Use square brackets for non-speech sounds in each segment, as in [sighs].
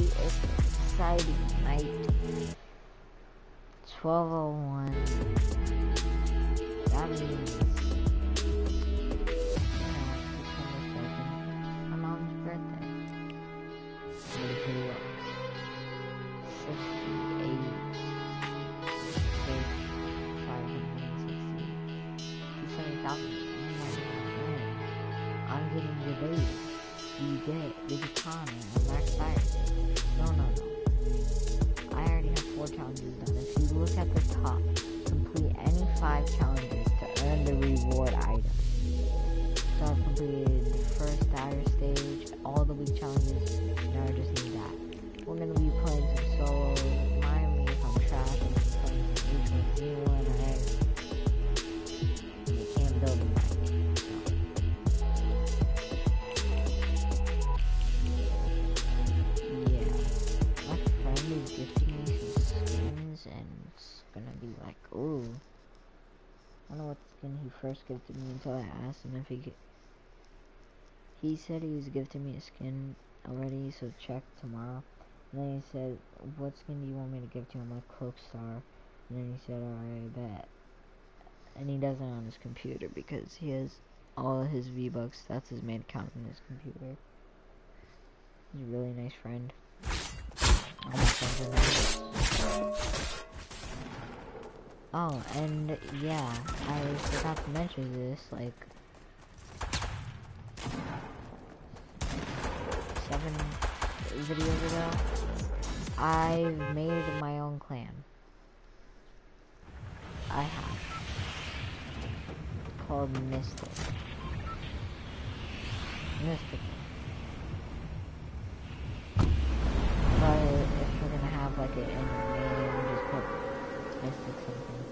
the exciting night. 1201. That means he said he was gifting me a skin already, so check tomorrow. And then he said, What skin do you want me to give to you? I'm like Cloak Star. And then he said, Alright, bet. And he does it on his computer because he has all of his V-Bucks. That's his main account on his computer. He's a really nice friend. Oh, and yeah, I forgot to mention this, like, seven videos ago. I've made my own clan. I have. Called Mystic. Mystic. But if you're gonna have like your name, just put Mystic something.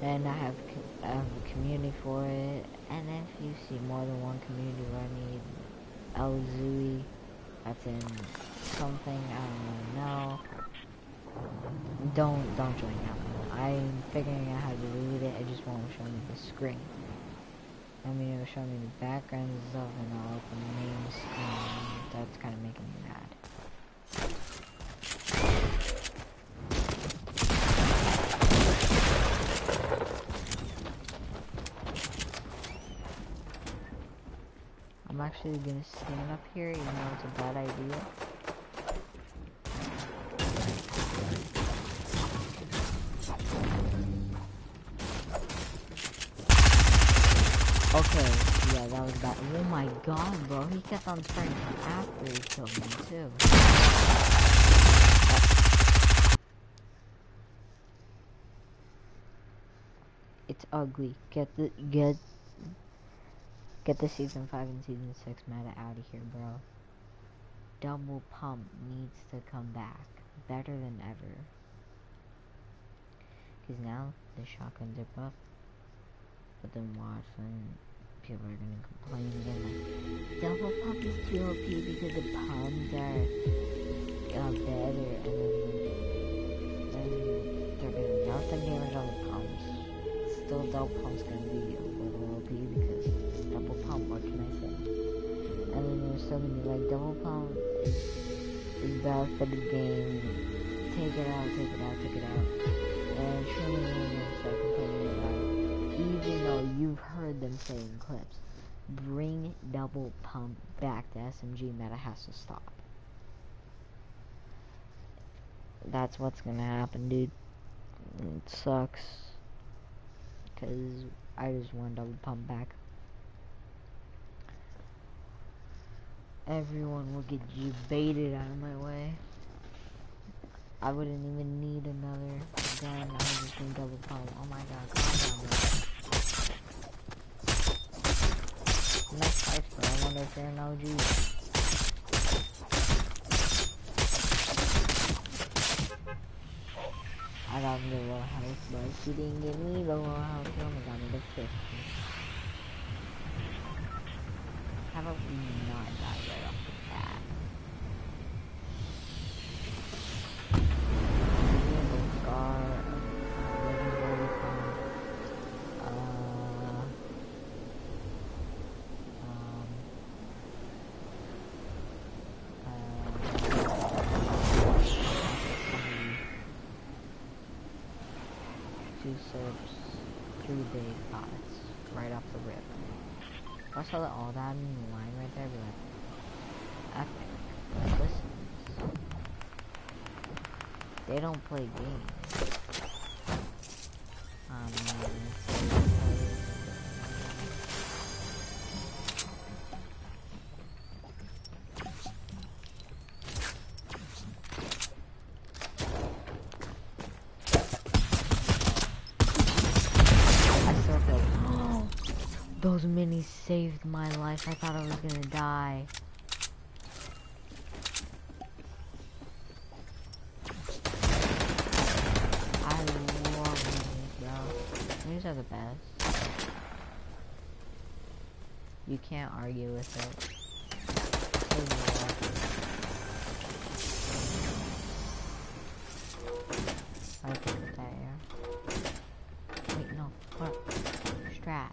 And I have I have a community for it. And if you see more than one community where I need Elzui, that's in something I don't know. Don't don't join one. I'm figuring out how to delete it. It just won't show me the screen. I mean, it'll show me the background and stuff and all the names, and that's kind of making me mad. Actually gonna stand up here, even though it's a bad idea. Okay, yeah, that was bad. Oh my god, bro, he kept on spraying after he killed me too. It's ugly. Get the get get the season five and season six meta out of here, bro. Double pump needs to come back better than ever. Cause now the shotguns are buff. But then watch when people are gonna complain again like double pump is too OP because the pumps are uh, better and then, then they're gonna nerf the damage on the pumps. Still double pump's gonna be double pump, what can I say? And then there's still gonna like double pump is, bad for the game. Take it out, take it out, take it out. And surely gonna start complaining about it even though you've heard them say in clips, bring double pump back to SMG meta has to stop. That's what's gonna happen, dude. It sucks. Cause I just want double pump back. Everyone will get you baited out of my way. I wouldn't even need another gun. I would just need double pump. Oh my god, calm down. Nice fight, bro. I wonder if they're an OG. I got the low health, but she didn't give me the low health. Only got me the 50. About we not die right? off saw oh, that all that line right there, be like, epic. Listen. They don't play games. Minis saved my life. I thought I was gonna die. I love minis, bro. Minis are the best. You can't argue with it. I think with that, yeah. Wait, no. What? Strat.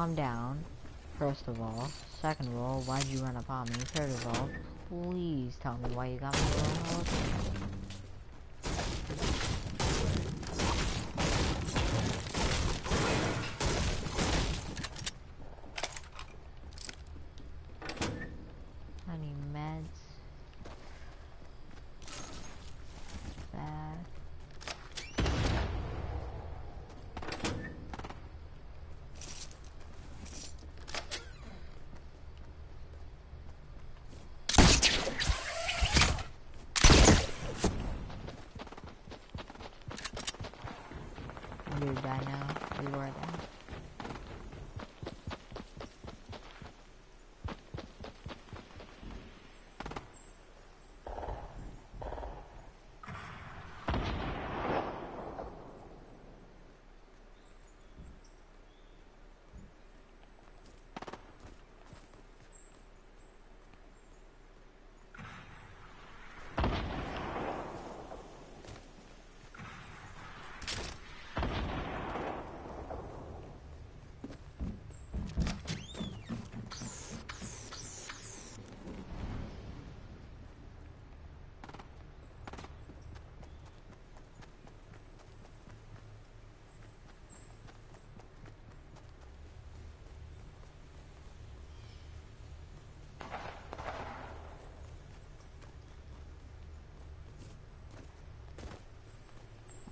calm down, first of all. Second of all, why'd you run upon me? Third of all, please tell me why you got me. you die now. You are there.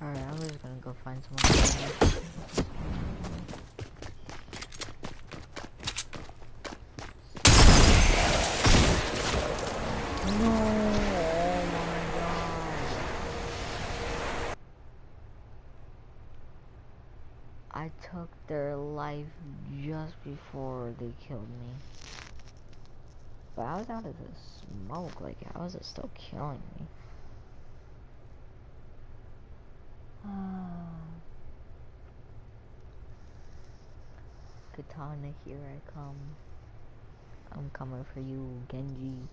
Alright, I'm just gonna go find someone. No, oh my god. I took their life just before they killed me. But I was out of the smoke, like, how is it still killing me? Katana, here I come. I'm coming for you, Genji.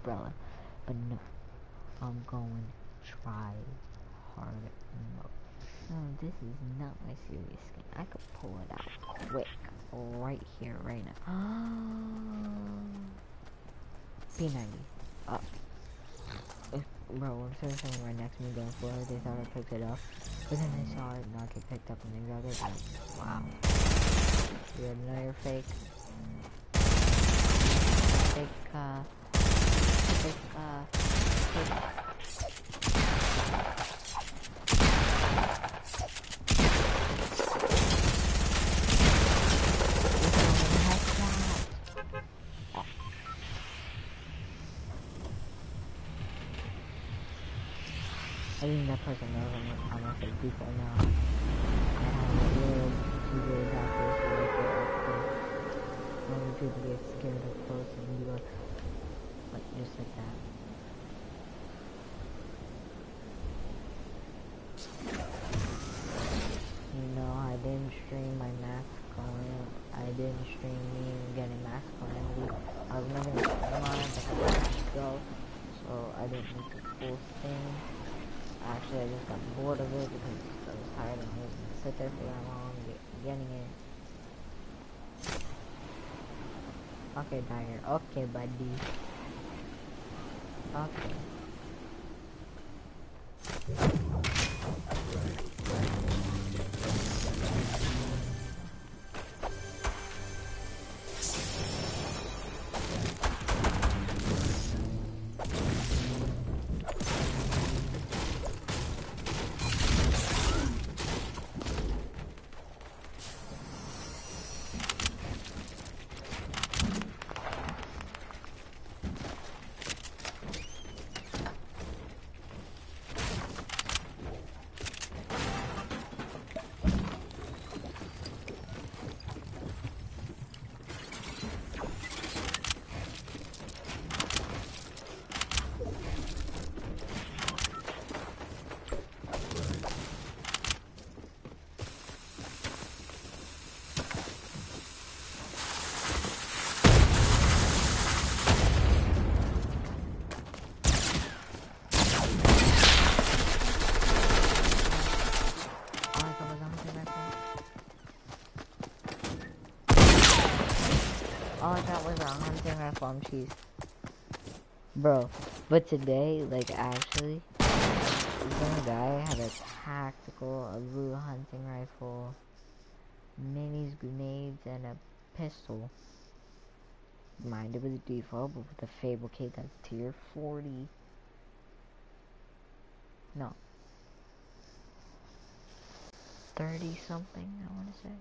Umbrella. But no, I'm going try hard mode. No, this is not my serious skin. I could pull it out quick, right here, right now. [gasps] P90, up. bro, if someone right next to me going for it, they thought I picked it up. But then they saw it not get picked up and they grabbed it. Like, wow. You have another fake. Fake, uh, uh. I think that person knows I'm, I'm deep right now. I have a real keyboard doctors who. Only people get scared up close you that. You know, I didn't stream my max calling. I didn't stream me getting max calamity. I was making a on but I to go, so I didn't make the full thing. Actually, I just got bored of it because I was tired and I was gonna sit there for that long getting it. Okay, Dagger. Okay, buddy. Stop. Farm cheese. Bro, but today, like actually, this guy had a tactical, a blue hunting rifle, minis, grenades, and a pistol. Mind it was default, but with the Fable K, that's tier 40. No. 30 something, I want to say.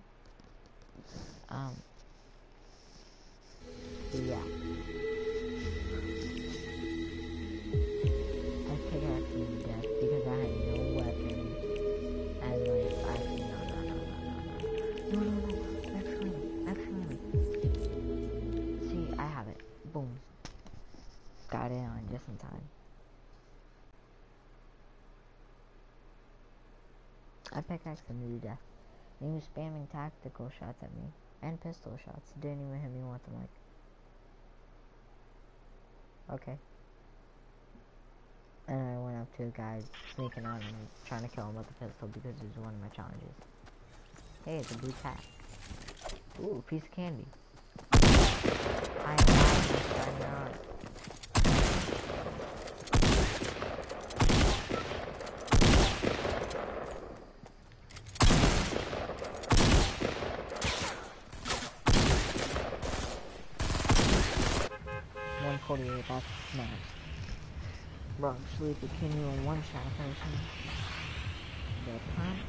To. He was spamming tactical shots at me and pistol shots. Didn't even hit me with them like. Okay. And I went up to a guy sneaking on and trying to kill him with a pistol because it was one of my challenges. Hey, it's a blue tack. Ooh, piece of candy. I am not. No. Bro, actually, was the king in one shot person. The pump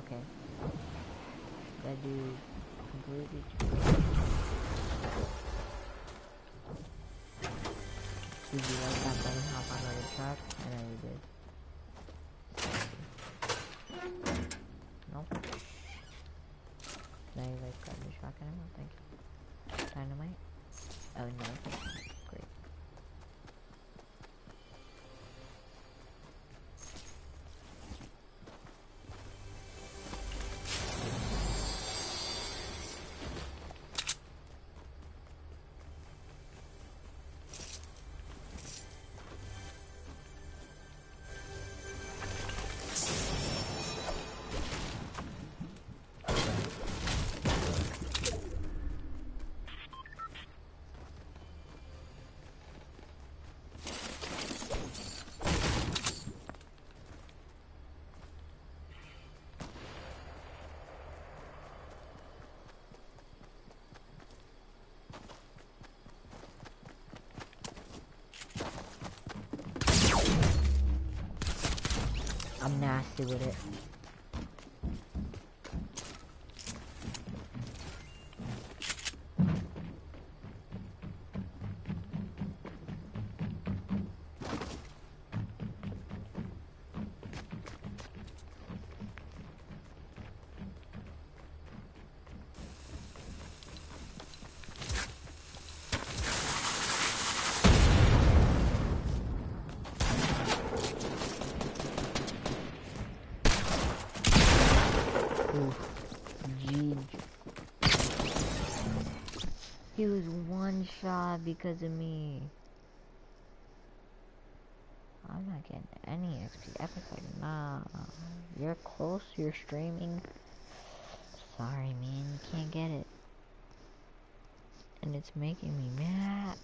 Okay. Gotta do completely. Did you like that bunny hop on the truck? I know you did. Nasty with it. Shot because of me. I'm not getting any XP. Epic like, nah. You're close, you're streaming. Sorry, man, you can't get it. And it's making me mad.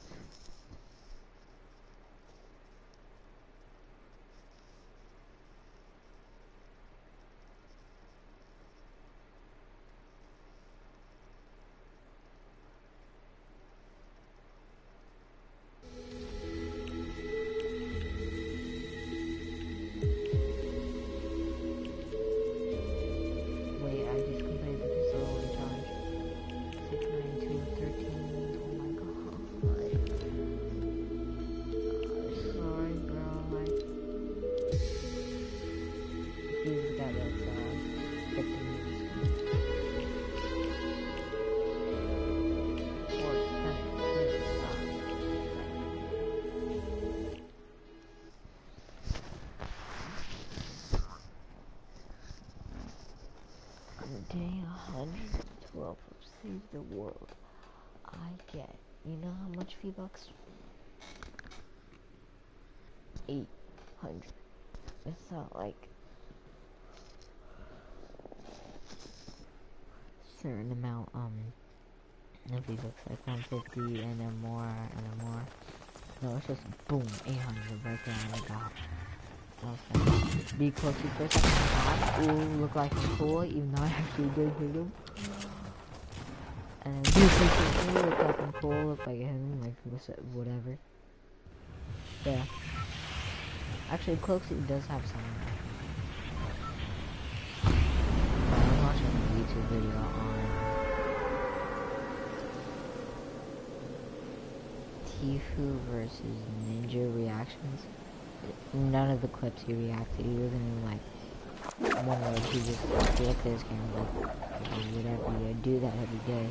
The World. I get, you know how much V-Bucks? 800. It's not like certain amount, um, of V-Bucks, like 150 and then more and then more. No, it's just boom, 800 right there on the dot. Okay. Be close to first shot. Ooh, look like a cool, even though I actually did hit him. And look like I'm cool, look like him, like whatever. Yeah. Actually, Cloakzy does have some. I'm watching a YouTube video on Tfue versus Ninja reactions. None of the clips he reacted, he wasn't like one where he just at his camera like whatever. I do that every day.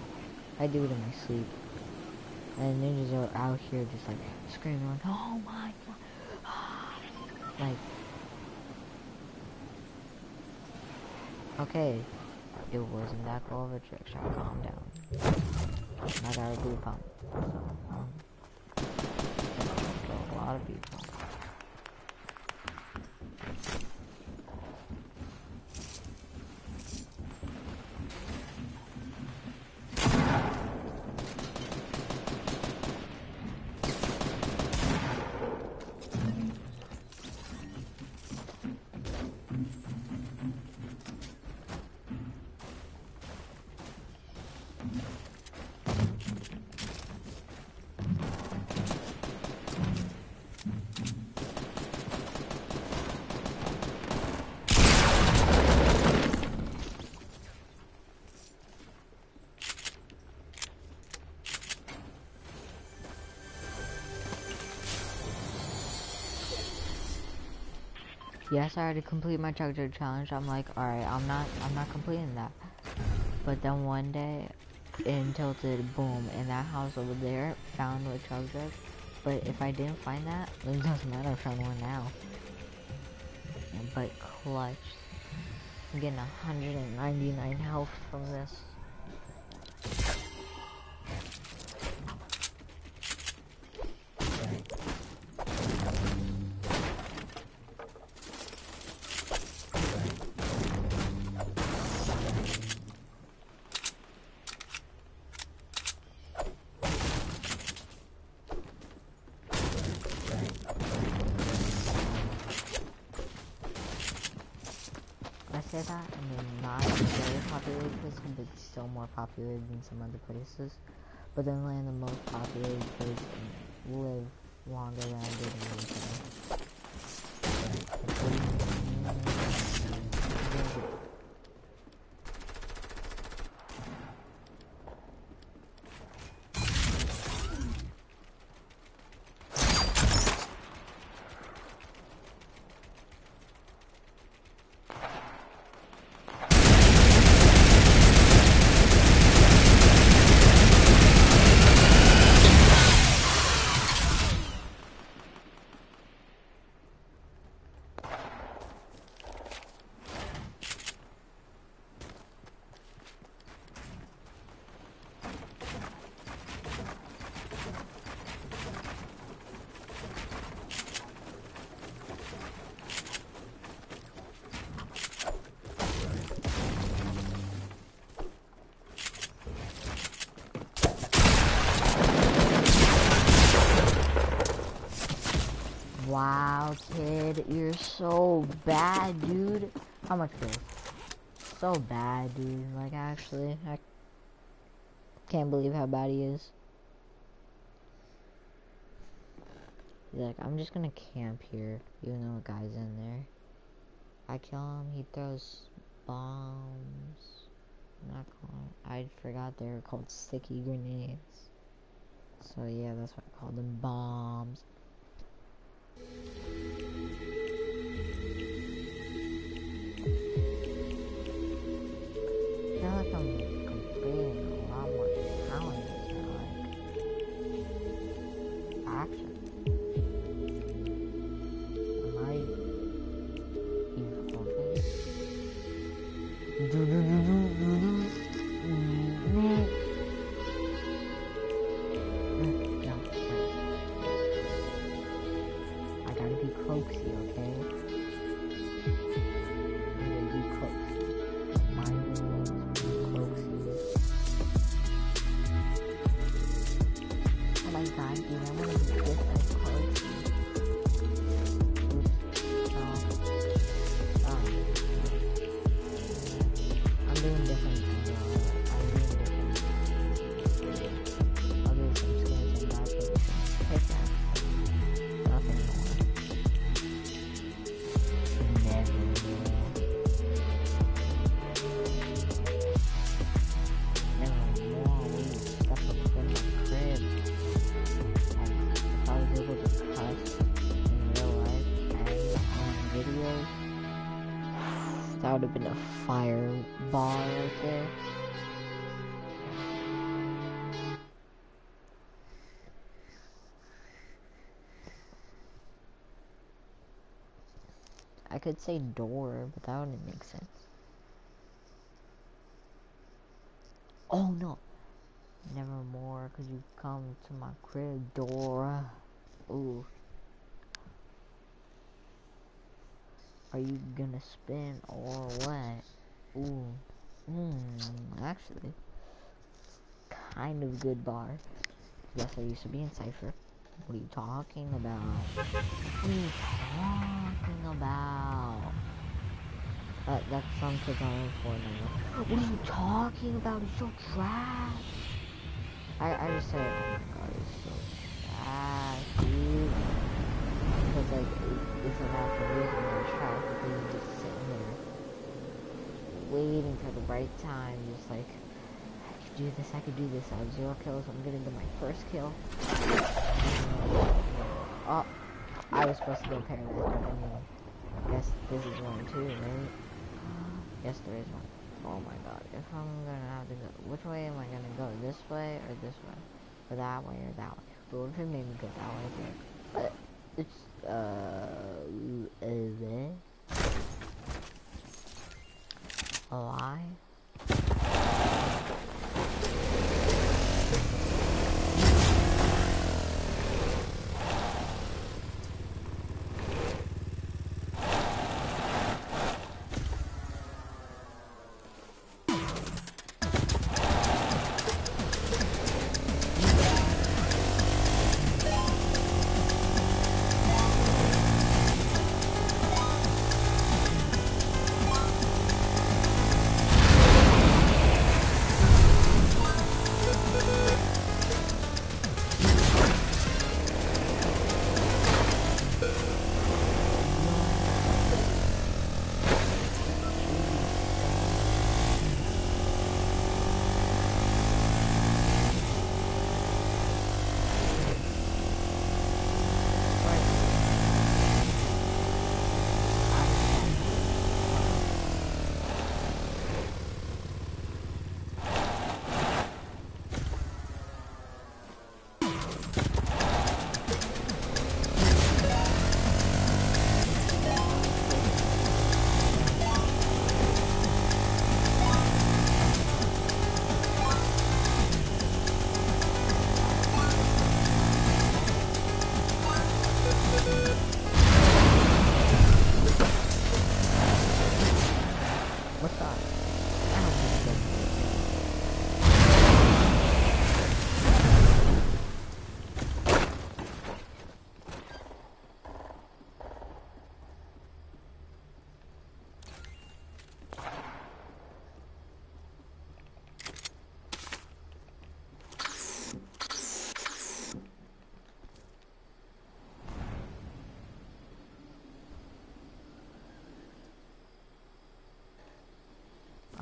I do it in my sleep. And ninjas are out here just like screaming like, oh my god. [sighs] like, okay, it wasn't that cool of a trick shot. Calm down. I got a blue pump. So, um, a lot of people. Yes, I had to complete my jug challenge. I'm like, alright, I'm not, I'm not completing that. But then one day, in Tilted, boom, in that house over there, found chug jug. But if I didn't find that, it doesn't matter, if I found one now. But clutch. I'm getting 199 health from this. Populated than some other places. But then land the most populated place live longer than I did in the Wow, kid, you're so bad, dude. How much gold? So bad, dude. Like, actually, I can't believe how bad he is. He's like, I'm just gonna camp here, even though a guy's in there. I kill him, he throws bombs. I'm not calling, I forgot they were called sticky grenades. So yeah, that's what I call them, bombs. I could say door, but that wouldn't make sense. Oh no! Nevermore, could you come to my crib, Dora? Ooh. Are you gonna spin or what? Ooh. Hmm, actually. Kind of good bar. Yes, I used to be in Cypher. What are you talking about? You talking about? That, some kids on Fortnite. What are you talking about? It's so trash. I, I just said, oh my god, it's so trash, dude. Because, like, it, it's not the reason trash because you're just sitting there waiting for the right time, just like, I could do this, I could do this. I have zero kills, I'm gonna get my first kill. Oh, I was supposed to go paramedic, I I guess this is one too, right? Yes, there is one. Oh my god, if I'm gonna have to go, which way am I gonna go? This way or this way? Or that way or that way? But what if it made me go that way? But it's, uh, uh, a lie?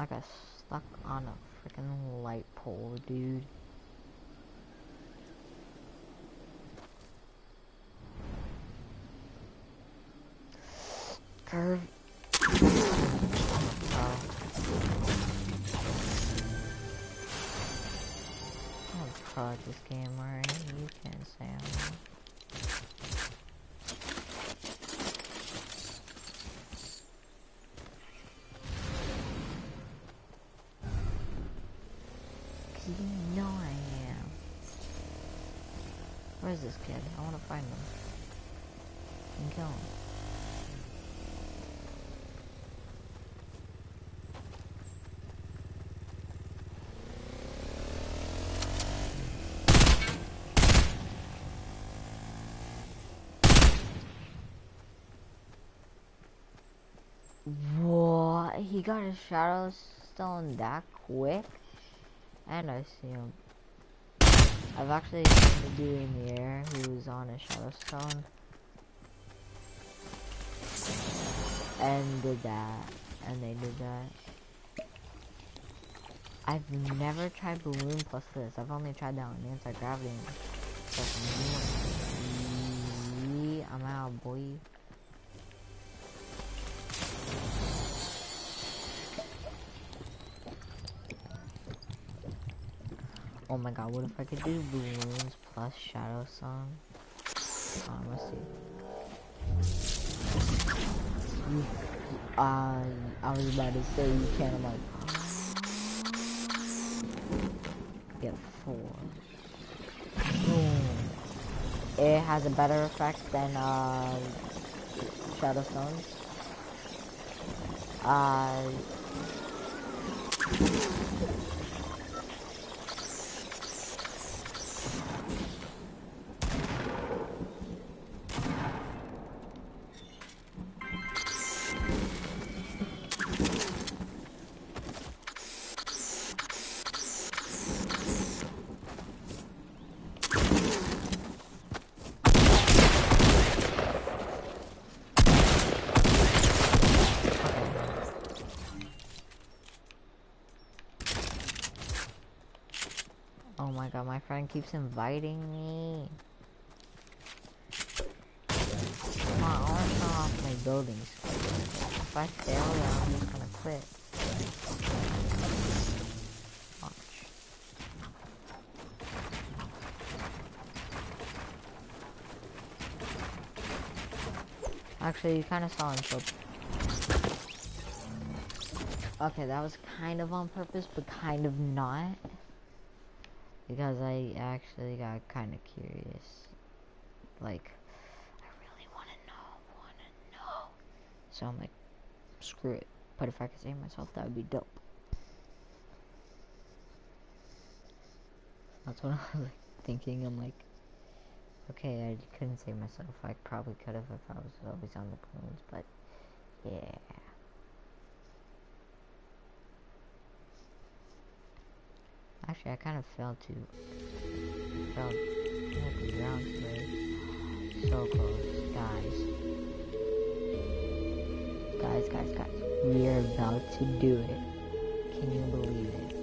I got stuck on a freaking light pole, dude. This kid? I wanna find him. And kill him. He got his shadow stone that quick? And I see him. I've actually seen the dude in the air who was on a shadow stone. And did that. And they did that. I've never tried balloon plus this. I've only tried that on anti-gravity. Yeah, I'm out, boy. Oh my god, what if I could do balloons plus shadow song? Um, let's see. You, uh, I was about to say you can't, I'm like, get four. It has a better effect than, uh, shadow stones. Uh, keeps inviting me. Come on, I wanna show off my buildings. If I fail, I'm just gonna quit. Actually, you kind of saw him, so... Okay, that was kind of on purpose, but kind of not. Because I actually got kind of curious. Like, I really want to know, want to know. So I'm like, screw it. But if I could save myself, that would be dope. That's what [laughs] I was like, thinking. I'm like, okay, I couldn't save myself. I probably could have if I was always on the planes, but yeah. Actually, I kind of fell to, fell to the ground. So close, guys. Guys, guys, guys. We are about to do it. Can you believe it?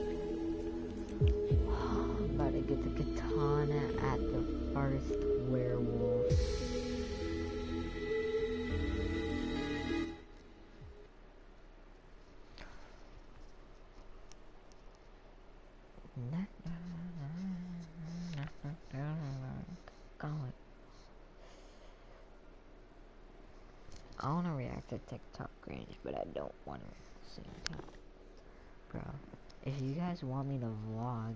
I'm [gasps] about to get the katana at the first werewolf. Guys want me to vlog,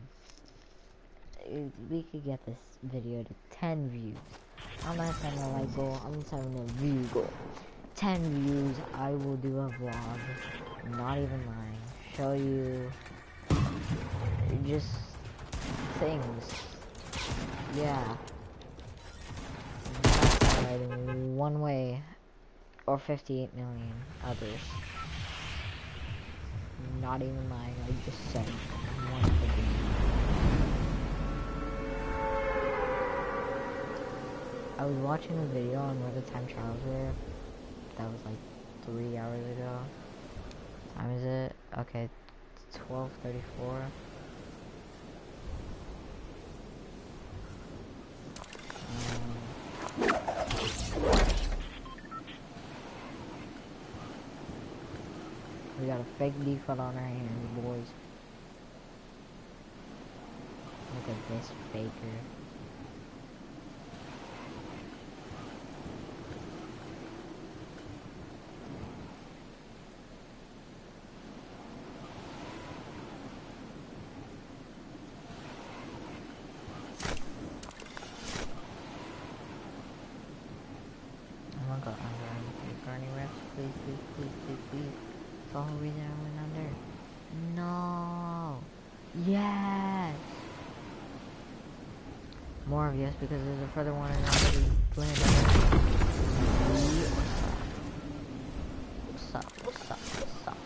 we could get this video to 10 views. I'm not setting a like goal, I'm setting a view goal. 10 views, I will do a vlog. Not even lying. Show you just things. Yeah. One way or 58 million others. Not even lying, I just one I was watching a video on where the time trials were. That was like three hours ago. Time is it? Okay, 12:34. We got a fake default on our hands, boys. Look at this faker. I'm gonna go under and Bernie reps, please, please, please, please, please the whole reason I went under. No. Yes. More of yes because there's a further one and it. What's up? What's up? What's up?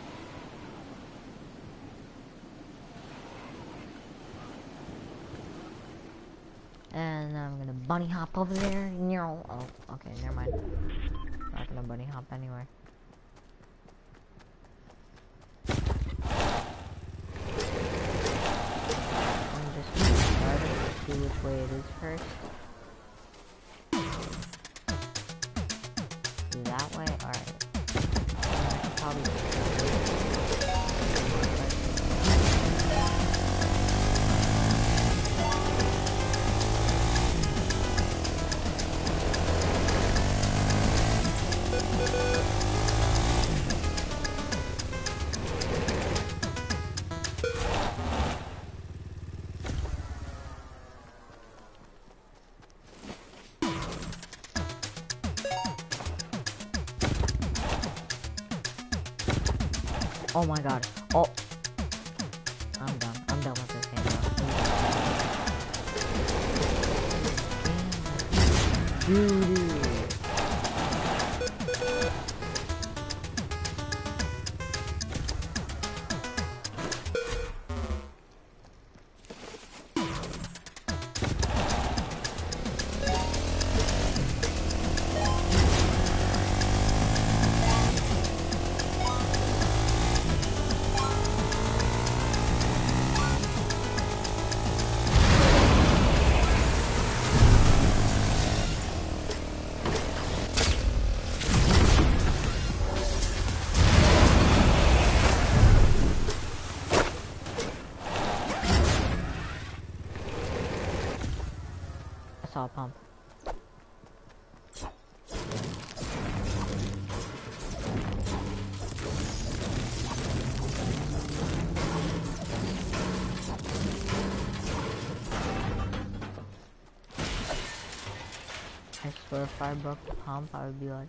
And I'm gonna bunny hop over there. Oh, okay, never mind. Not gonna bunny hop anywhere. see which way it is first. That way? Alright. Probably my god. Oh. A pump. Swear if I broke the pump, I would be like,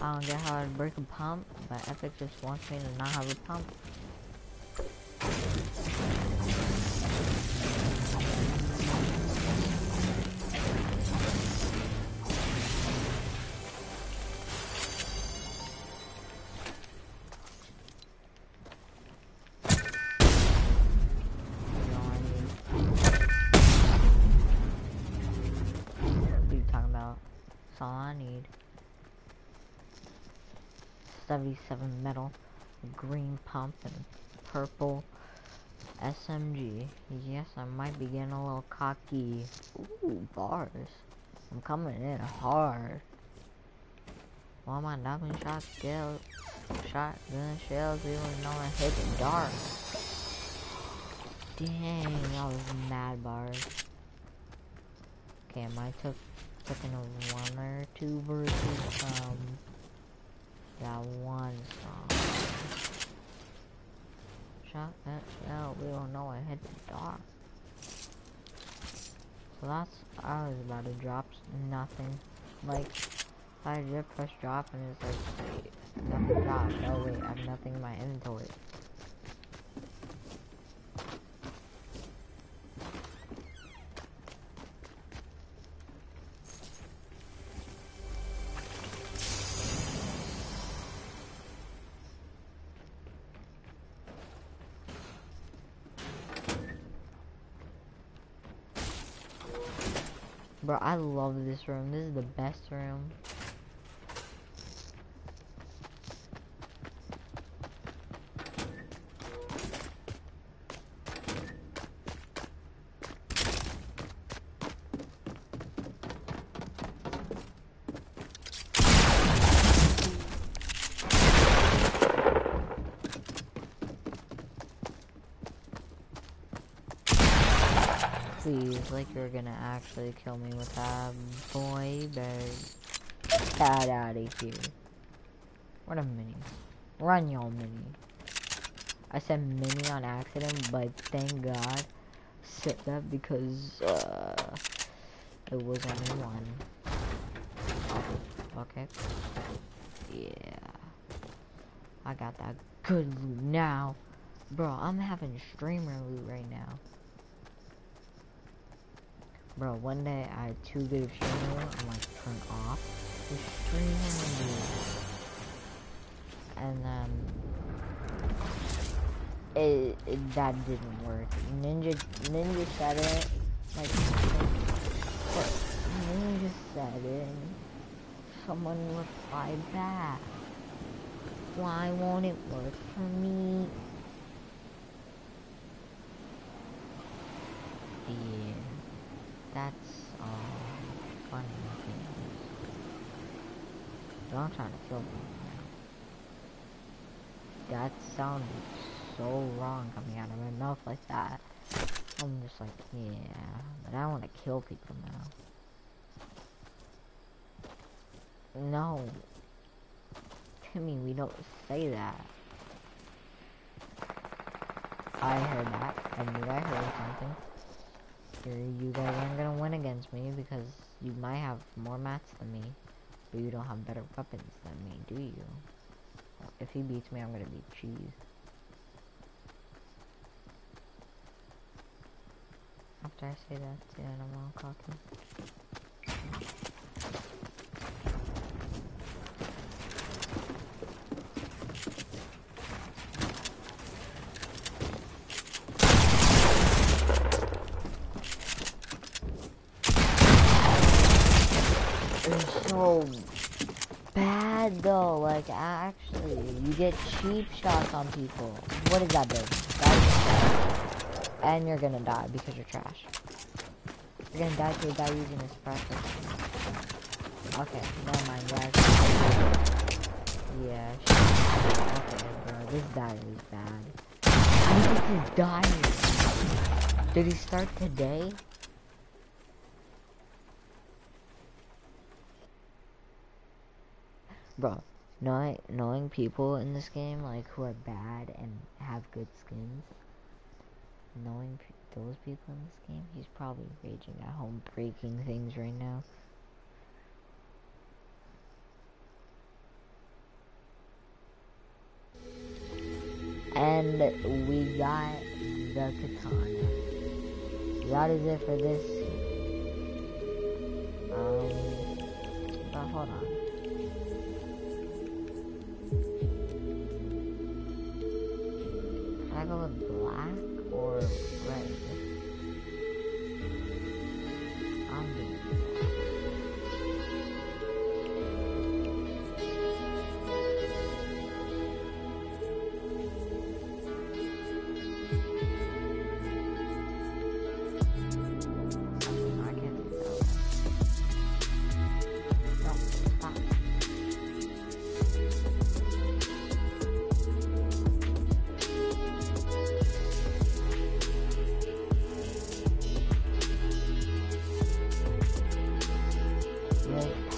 I don't get how I'd break a pump, but Epic just wants me to not have a pump. 77 metal, green pump, and purple SMG. Yes, I might be getting a little cocky. Ooh, bars. I'm coming in hard. Why am I knocking shot shells? Shotgun shells, even though I hit the dark. Dang, that was mad bars. Okay, I took taking a one or two versus um that one song. Shot that shell, we don't know I hit the dark. So that's I was about to drop nothing. Like I just press drop and it's like nothing dropped. Oh wait, I have nothing in my inventory. I love this room. This is the best room. Please, like you're gonna actually kill me with that boy bird. Get out of here. What a mini. Run y'all mini. I said mini on accident, but thank God said that because uh, it was only one. Okay. Yeah. I got that good loot now. Bro, I'm having streamer loot right now. Bro, one day I had too good of streamer I'm like turn off the streamer loot. And then um, it, it that didn't work. Ninja Ninja said it like Ninja said it someone replied back. Why won't it work for me? Yeah, that's funny things. Don't try to kill me. That sounded so wrong coming out of my mouth like that. I'm just like, yeah, but I want to kill people now. No. Timmy, we don't say that. I heard that. I knew I heard something. You guys aren't gonna win against me because you might have more mats than me, but you don't have better weapons than me, do you? If he beats me, I'm gonna beat cheese. After I say that, I'm all cocky. It's so bad though. Like actually, you get cheap shots on people. What does that do? And you're gonna die because you're trash. You're gonna die to a guy using a suppressor. Okay, never mind, guys. Yeah. Okay, bro, this guy is bad. You He's dying. Did he start today? Bro, knowing, knowing people in this game, like, who are bad and have good skins, knowing those people in this game, he's probably raging at home, breaking things right now. And we got the katana. That is it for this. Um, but hold on. I go with black or red? Wolf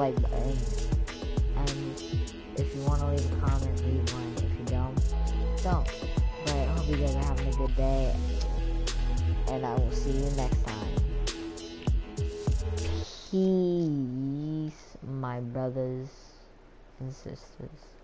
like button. Um, and if you want to leave a comment, leave one. If you don't, don't. But I hope you guys are having a good day. And I will see you next time. Peace, my brothers and sisters.